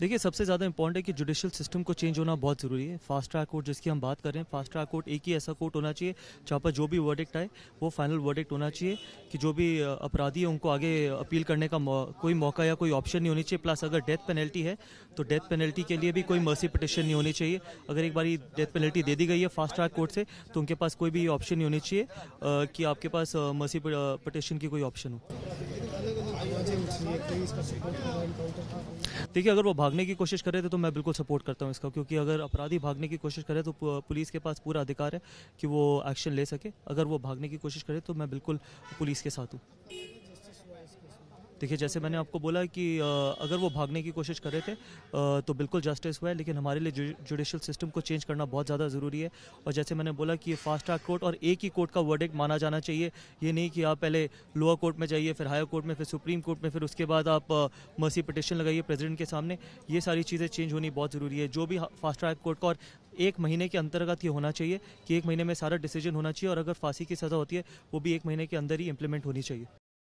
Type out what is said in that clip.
देखिए, सबसे ज़्यादा इंपॉर्टेंट है कि जुडिशियल सिस्टम को चेंज होना बहुत ज़रूरी है। फास्ट ट्रैक कोर्ट जिसकी हम बात कर रहे हैं फास्ट ट्रैक कोर्ट एक ही ऐसा कोर्ट होना चाहिए जहाँ पर जो भी वर्डिक्ट आए, वो फाइनल वर्डिक्ट होना चाहिए कि जो भी अपराधी है, उनको आगे अपील करने का कोई मौका या कोई ऑप्शन नहीं होनी चाहिए। प्लस अगर डेथ पेनल्टी है तो डेथ पेनल्टी के लिए भी कोई मर्सी पटिशन नहीं होनी चाहिए। अगर एक बार डेथ पेनल्टी दे दी गई है फास्ट ट्रैक कोर्ट से तो उनके पास कोई भी ऑप्शन नहीं होनी चाहिए कि आपके पास मर्सी पटिशन की कोई ऑप्शन हो। देखिए, अगर वो भागने की कोशिश करे तो मैं बिल्कुल सपोर्ट करता हूँ इसका, क्योंकि अगर अपराधी भागने की कोशिश करे तो पुलिस के पास पूरा अधिकार है कि वो एक्शन ले सके। अगर वो भागने की कोशिश करे तो मैं बिल्कुल पुलिस के साथ हूँ। देखिए, जैसे मैंने आपको बोला कि अगर वो भागने की कोशिश कर रहे थे तो बिल्कुल जस्टिस हुआ है, लेकिन हमारे लिए जुडिशल सिस्टम को चेंज करना बहुत ज़्यादा ज़रूरी है। और जैसे मैंने बोला कि फास्ट ट्रैक कोर्ट और एक ही कोर्ट का वर्डिक माना जाना चाहिए। ये नहीं कि आप पहले लोअर कोर्ट में जाइए, फिर हायर कोर्ट में, फिर सुप्रीम कोर्ट में, फिर उसके बाद आप मर्सी पटिशन लगाइए प्रेजिडेंट के सामने। ये सारी चीज़ें चेंज होनी बहुत ज़रूरी है। जो भी फास्ट ट्रैक कोर्ट का और एक महीने के अंतर्गत ये होना चाहिए कि एक महीने में सारा डिसीज़न होना चाहिए और अगर फांसी की सज़ा होती है, वो भी एक महीने के अंदर ही इंप्लीमेंट होनी चाहिए।